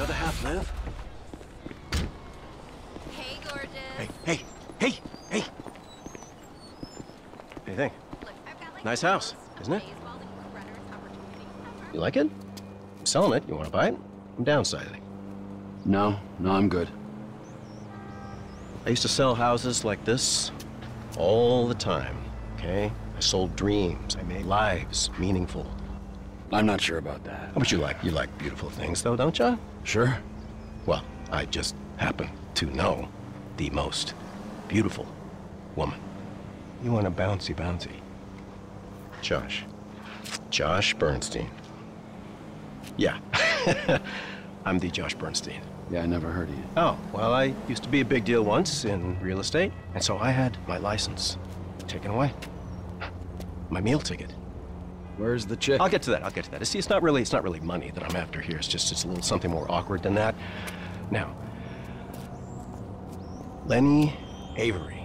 the other half live? Hey, gorgeous. Hey, hey, hey, hey! What do you think? Look, got like Nice house, isn't it? amazing runner's opportunity ever. You like it? I'm selling it. You want to buy it? I'm downsizing. No, no, I'm good. I used to sell houses like this all the time, okay? I sold dreams. I made lives meaningful. I'm not sure about that. Oh, How about you like? You like beautiful things, though, don't you? Sure? Well, I just happen to know the most beautiful woman. You want a bouncy bouncy. Josh. Josh Bernstein. Yeah. I'm the Josh Bernstein. Yeah, I never heard of you. Oh, well, I used to be a big deal once in real estate, and so I had my license taken away. My meal ticket. Where's the chick? I'll get to that. I'll get to that. See, it's not really it's not really money that I'm after here. It's just it's a little something more awkward than that. Now, Lenny Avery.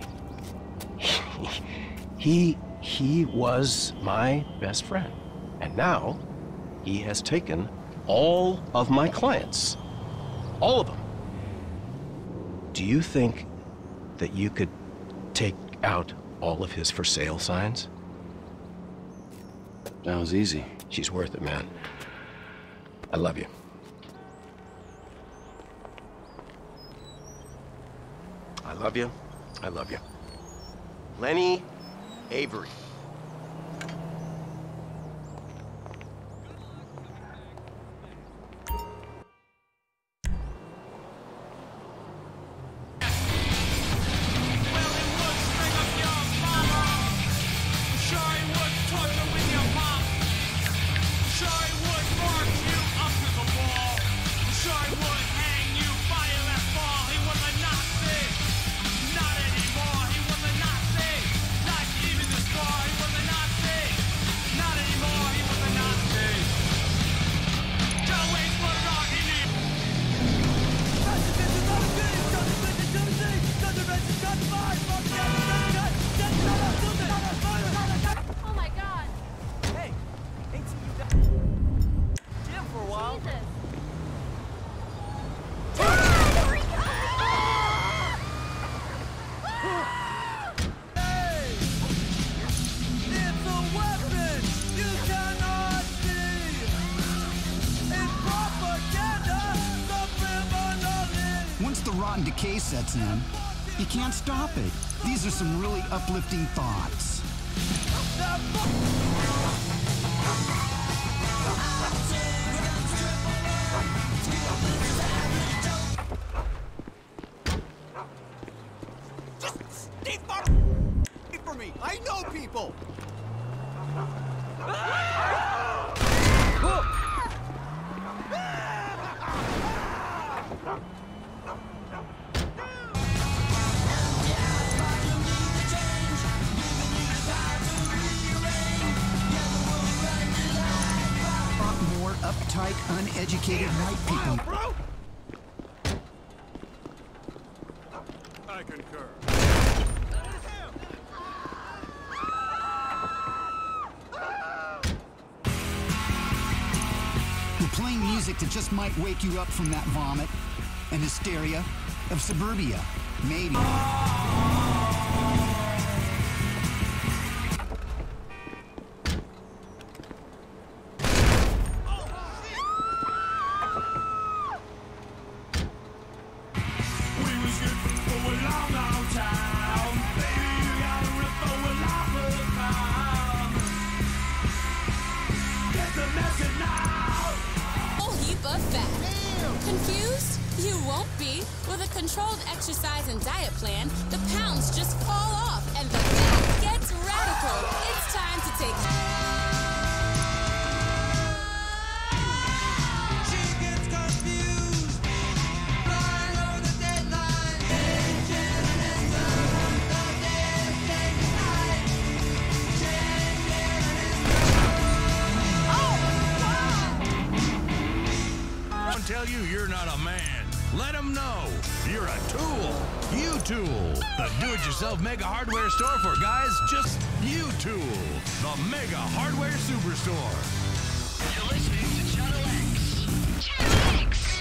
he he was my best friend, and now he has taken all of my clients, all of them. Do you think that you could take out all of his for sale signs? That was easy. She's worth it, man. I love you. I love you. I love you. Lenny Avery. Decay sets in, you can't stop it. These are some really uplifting thoughts. Uptight, uneducated white people. Bro. I concur. We're playing music that just might wake you up from that vomit and hysteria of suburbia. Maybe. Won't be. With a controlled exercise and diet plan, the pounds just fall off and the fat gets radical. It's time to take. Tell you you're not a man. Let them know you're a tool. YouTool, the do-it-yourself mega hardware store for guys. Just You Tool, the mega hardware superstore. You're listening to Channel X. Channel X.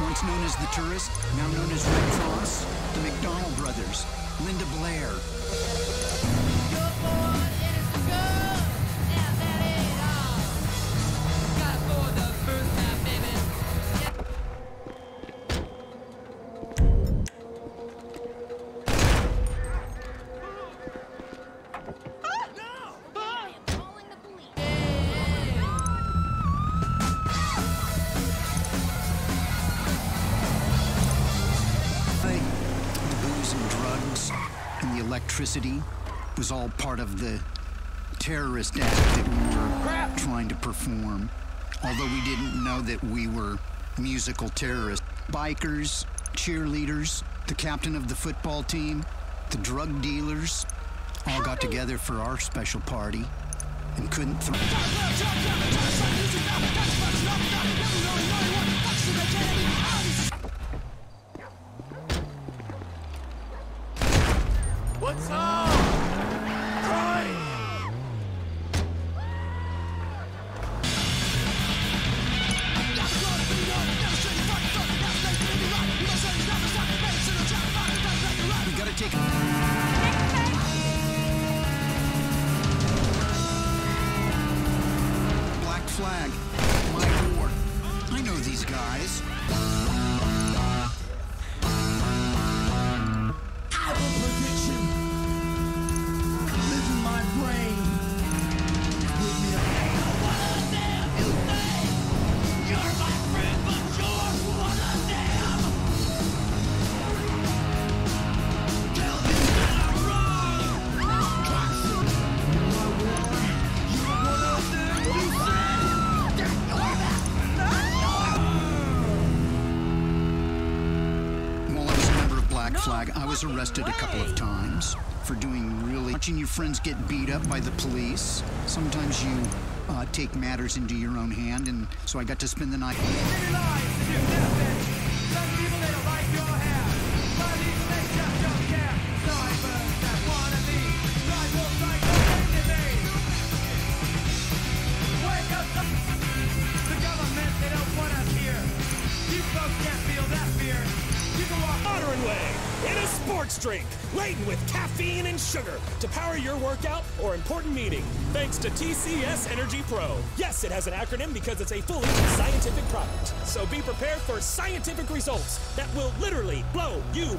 Once known as the Tourist, now known as Redd Kross, the McDonald Brothers, Linda Blair. And the electricity was all part of the terrorist act that we were trying to perform. Although we didn't know that we were musical terrorists. Bikers, cheerleaders, the captain of the football team, the drug dealers all got together for our special party and couldn't. What's up? Right. Black flag, my war. I know these guys. Was arrested a couple of times for doing really. Watching your friends get beat up by the police. Sometimes you uh, take matters into your own hand, and so I got to spend the night. Sports drink laden with caffeine and sugar to power your workout or important meeting thanks to TCS Energy Pro. Yes, it has an acronym because it's a fully scientific product. So be prepared for scientific results that will literally blow you